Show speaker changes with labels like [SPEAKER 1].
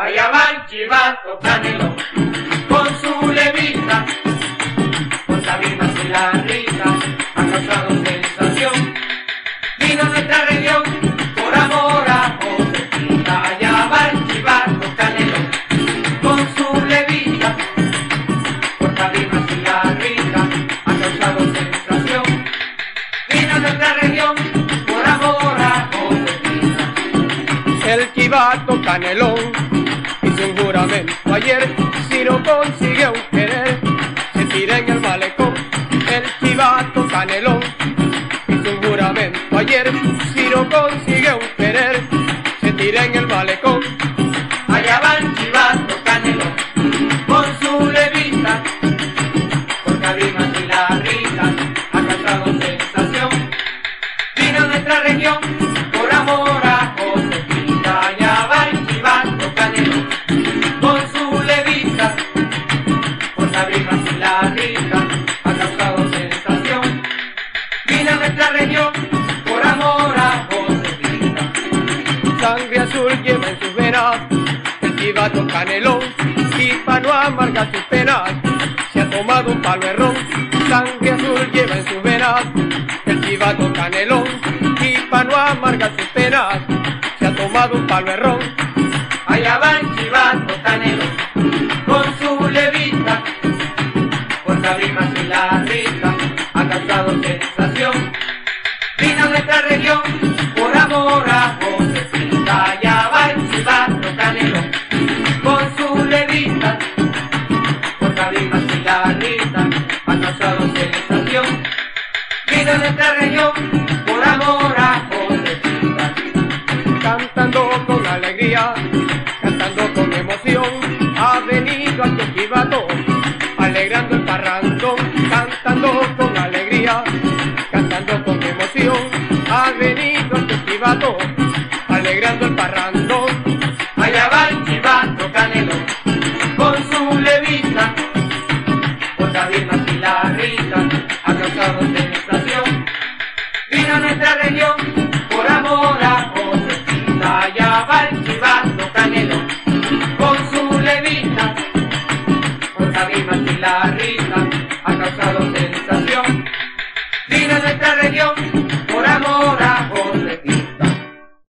[SPEAKER 1] Allá va el chivato canelón con su levita, con sabinas y la risa, ha causado sensación. Vino nuestra región por amor a Josefina. Allá va el chivato canelón con su levita, por sabinas y la risa, ha causado sensación. Vino nuestra región por amor a Josefina.
[SPEAKER 2] El chivato canelón hizo un juramento ayer, si no consiguió un querer, se tira en el malecón. El chivato canelón hizo un juramento ayer, si no consiguió un querer, se tira en el malecón.
[SPEAKER 1] Allá va el chivato canelón con su levita, por cabimas y la risa, ha causado sensación. Vino a nuestra región
[SPEAKER 2] Iba canelón y no amargar sus penas se ha tomado un palo de sangre azul lleva en sus venas. El chivato canelón y pa' no amargar sus penas se ha tomado un palo de.
[SPEAKER 1] Allá va el chivato canelón con su levita por Sabrimas y la rica ha causado sensación. Vino nuestra región de nuestra región, por amor a José
[SPEAKER 2] Cantando con alegría, cantando con emoción, ha venido aquí el chivato, alegrando el parrandón, cantando con alegría.
[SPEAKER 1] la ha causado sensación. Vino nuestra región